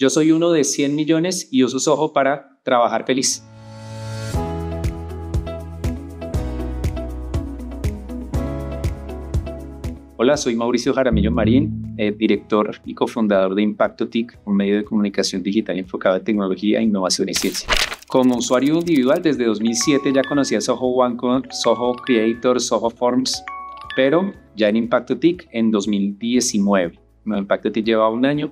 Yo soy uno de 100 millones y uso Soho para trabajar feliz. Hola, soy Mauricio Jaramillo Marín, eh, director y cofundador de Impacto TIC, un medio de comunicación digital enfocado en tecnología, innovación y ciencia. Como usuario individual, desde 2007 ya conocía Soho One con Soho Creator, Soho Forms, pero ya en Impacto TIC en 2019. Impacto TIC lleva un año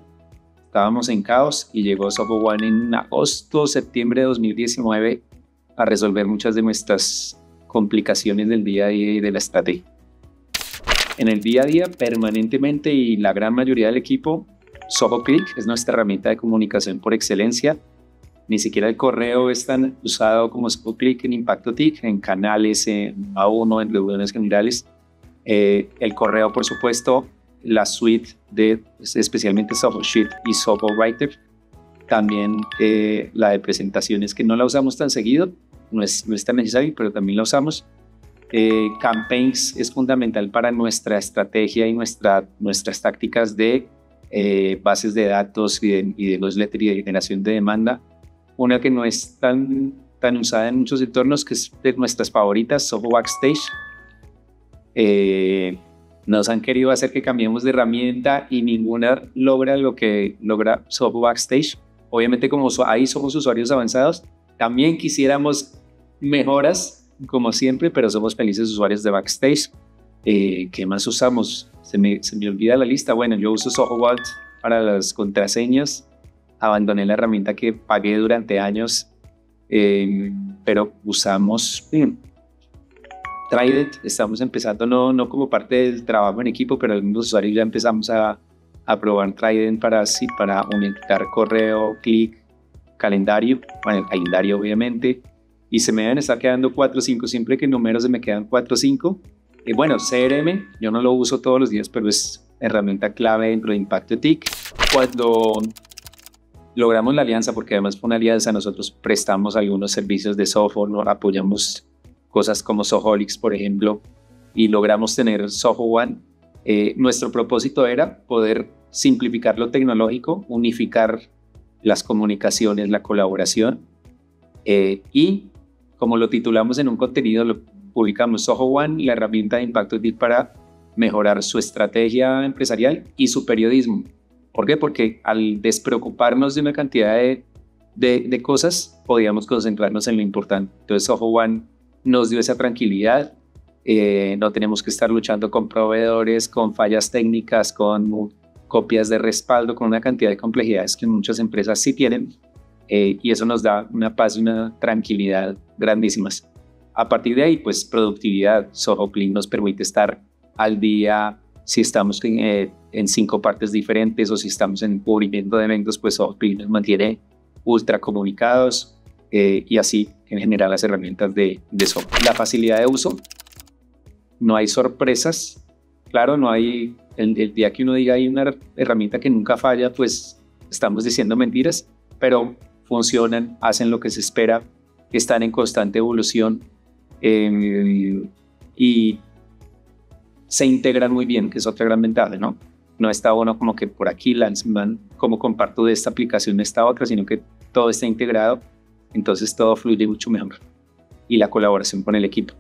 Estábamos en caos y llegó Soho One en agosto, septiembre de 2019 a resolver muchas de nuestras complicaciones del día a día y de la estrategia. En el día a día, permanentemente y la gran mayoría del equipo, Soho Click es nuestra herramienta de comunicación por excelencia. Ni siquiera el correo es tan usado como Soho Click en Impacto TIC, en canales, en A1, en reuniones generales. Eh, el correo, por supuesto, la suite de especialmente Soho Sheet y Soho Writer. También eh, la de presentaciones que no la usamos tan seguido, no es, no es tan necesario, pero también la usamos. Eh, campaigns es fundamental para nuestra estrategia y nuestra, nuestras tácticas de eh, bases de datos y de, y de newsletter y de generación de demanda. Una que no es tan, tan usada en muchos entornos, que es de nuestras favoritas, Soho Backstage. Eh, nos han querido hacer que cambiemos de herramienta y ninguna logra lo que logra Soho Backstage. Obviamente como ahí somos usuarios avanzados, también quisiéramos mejoras como siempre, pero somos felices usuarios de Backstage. Eh, ¿Qué más usamos? Se me, se me olvida la lista. Bueno, yo uso Soho Vault para las contraseñas. Abandoné la herramienta que pagué durante años, eh, pero usamos Trident, estamos empezando no, no como parte del trabajo en equipo, pero algunos usuarios ya empezamos a, a probar Trident para, sí, para unificar correo, clic, calendario, bueno, el calendario obviamente, y se me deben estar quedando 4 o 5, siempre que números se me quedan 4 o 5. Y bueno, CRM, yo no lo uso todos los días, pero es herramienta clave dentro de Impacto TIC. Cuando logramos la alianza, porque además fue una alianza, nosotros prestamos algunos servicios de software, nos apoyamos cosas como Soholix, por ejemplo, y logramos tener Soho One, eh, nuestro propósito era poder simplificar lo tecnológico, unificar las comunicaciones, la colaboración, eh, y como lo titulamos en un contenido, lo publicamos Soho One, la herramienta de impacto para mejorar su estrategia empresarial y su periodismo. ¿Por qué? Porque al despreocuparnos de una cantidad de, de, de cosas, podíamos concentrarnos en lo importante. Entonces, Soho One nos dio esa tranquilidad. Eh, no tenemos que estar luchando con proveedores, con fallas técnicas, con copias de respaldo, con una cantidad de complejidades que muchas empresas sí tienen. Eh, y eso nos da una paz y una tranquilidad grandísimas. A partir de ahí, pues productividad. Soho Clean nos permite estar al día si estamos en, eh, en, cinco partes diferentes o si estamos en cubrimiento de eventos, pues Soho Clean nos mantiene ultra comunicados y así en general las herramientas de, de software. La facilidad de uso, no hay sorpresas, claro, no hay, el, día que uno diga hay una herramienta que nunca falla, pues estamos diciendo mentiras, pero funcionan, hacen lo que se espera, están en constante evolución eh, y se integran muy bien, que es otra gran ventaja, ¿no? No está uno como que por aquí lanzan, como comparto de esta aplicación esta otra, sino que todo está integrado entonces todo fluye mucho mejor y la colaboración con el equipo.